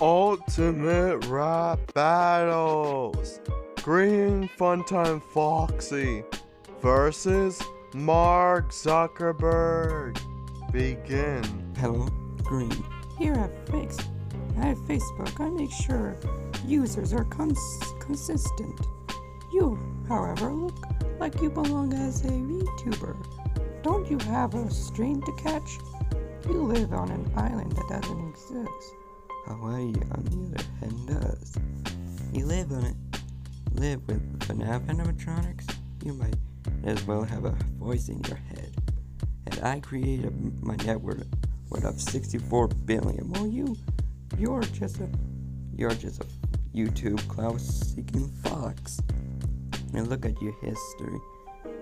Ultimate Rap Battles. Green Funtime Foxy versus Mark Zuckerberg. Begin. Hello, Green. Here at Face, at Facebook, I make sure users are cons- consistent. You, however, look like you belong as a VTuber. Don't you have a stream to catch? You live on an island that doesn't exist. Hawaii, on the other hand, does. You live on it. Live with FNAF animatronics? You might as well have a voice in your head. And I created my network worth of 64 billion. Well, you, you're just a, you're just a YouTube cloud seeking fox. And look at your history.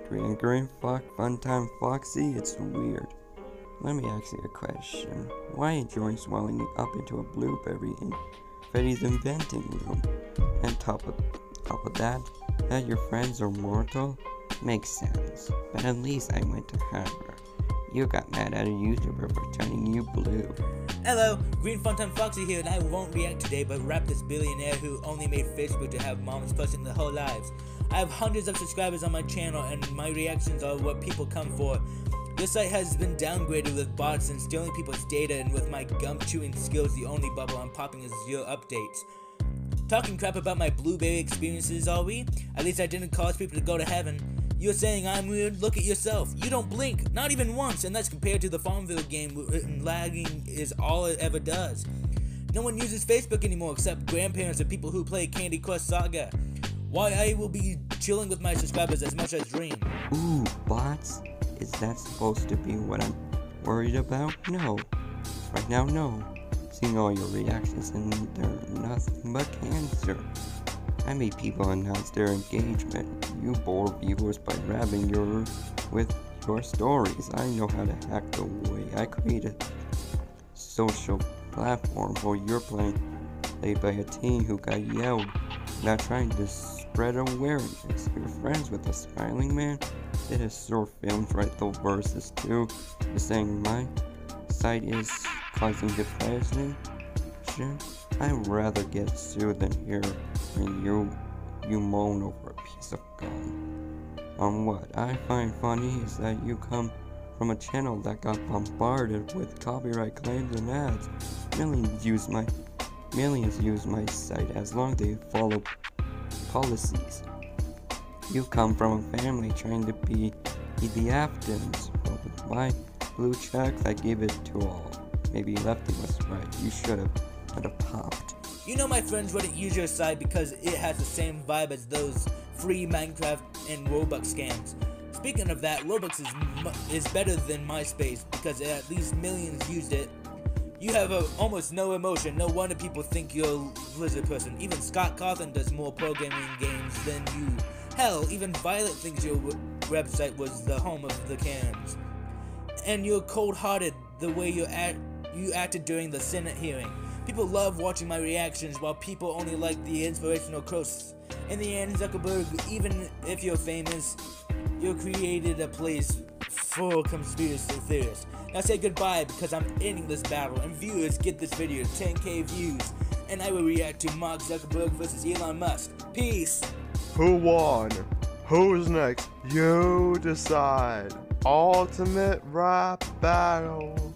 Green Green Fox, Funtime Foxy, it's weird. Let me ask you a question. Why enjoy swelling up into a blueberry in Freddy's inventing room? And top of top of that, that your friends are mortal? Makes sense. But at least I went to Harvard. You got mad at a YouTuber for turning you blue. Hello, Green Funtime Foxy here, and I won't react today, but rap this billionaire who only made Facebook to have moms posting their whole lives. I have hundreds of subscribers on my channel, and my reactions are what people come for. This site has been downgraded with bots and stealing people's data, and with my gum chewing skills, the only bubble I'm popping is zero updates. Talking crap about my blueberry experiences, are we? At least I didn't cause people to go to heaven. You're saying I'm weird? Look at yourself. You don't blink, not even once, and that's compared to the Farmville game, lagging is all it ever does. No one uses Facebook anymore except grandparents and people who play Candy Crush Saga. Why I will be chilling with my subscribers as much as Dream. Ooh, bots? Is that supposed to be what I'm worried about? No. Right now, no. Seeing all your reactions and they're nothing but cancer. I made people announce their engagement. You bore viewers by grabbing your with your stories. I know how to hack the way I created social platform while you're playing played by a teen who got yelled. Not trying to spread awareness. You're friends with a smiling man. It is short film write the verses too? You're saying my site is causing depression? I'd rather get sued than hear when you you moan over a piece of gum. On what I find funny is that you come from a channel that got bombarded with copyright claims and ads. Millions use my millions use my site as long as they follow policies. You come from a family trying to be the Aftons, but with my blue checks, I give it to all. Maybe Lefty was right. You should have, should have popped. You know my friends wouldn't use your site because it has the same vibe as those free Minecraft and Robux scams. Speaking of that, Robux is is better than MySpace because at least millions used it. You have a, almost no emotion. No wonder people think you're a lizard person. Even Scott Cawthon does more programming games than you. Hell, even Violet thinks your website was the home of the cans. And you're cold-hearted the way you act you acted during the Senate hearing. People love watching my reactions while people only like the inspirational quotes. In the end, Zuckerberg, even if you're famous, you created a place for conspiracy theorists. Now say goodbye because I'm ending this battle and viewers get this video 10k views and I will react to Mark Zuckerberg versus Elon Musk. Peace! Who won? Who's next? You decide. Ultimate Rap Battle.